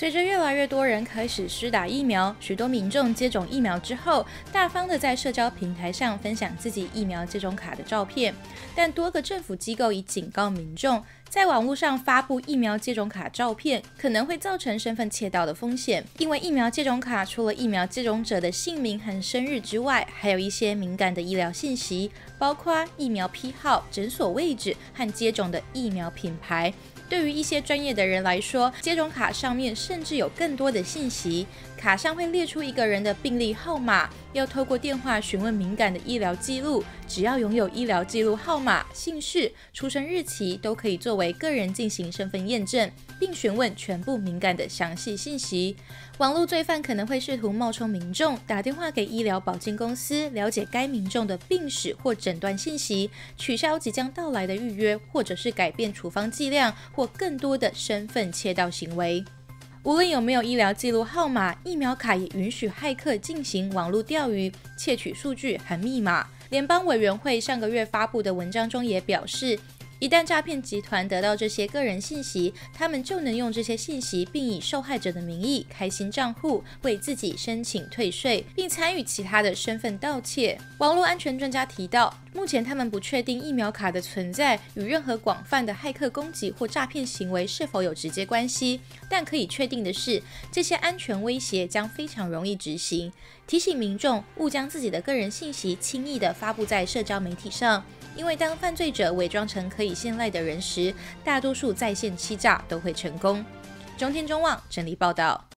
随着越来越多人开始施打疫苗，许多民众接种疫苗之后，大方的在社交平台上分享自己疫苗接种卡的照片。但多个政府机构已警告民众，在网络上发布疫苗接种卡照片，可能会造成身份窃盗的风险。因为疫苗接种卡除了疫苗接种者的姓名和生日之外，还有一些敏感的医疗信息，包括疫苗批号、诊所位置和接种的疫苗品牌。对于一些专业的人来说，接种卡上面甚至有更多的信息。卡上会列出一个人的病历号码，要透过电话询问敏感的医疗记录。只要拥有医疗记录号码、姓氏、出生日期，都可以作为个人进行身份验证，并询问全部敏感的详细信息。网络罪犯可能会试图冒充民众，打电话给医疗保健公司，了解该民众的病史或诊断信息，取消即将到来的预约，或者是改变处方剂量，或更多的身份窃盗行为。无论有没有医疗记录号码，疫苗卡也允许骇客进行网络钓鱼、窃取数据和密码。联邦委员会上个月发布的文章中也表示。一旦诈骗集团得到这些个人信息，他们就能用这些信息，并以受害者的名义开新账户，为自己申请退税，并参与其他的身份盗窃。网络安全专家提到，目前他们不确定疫苗卡的存在与任何广泛的骇客攻击或诈骗行为是否有直接关系，但可以确定的是，这些安全威胁将非常容易执行。提醒民众勿将自己的个人信息轻易地发布在社交媒体上。因为当犯罪者伪装成可以信赖的人时，大多数在线欺诈都会成功。中天中望整理报道。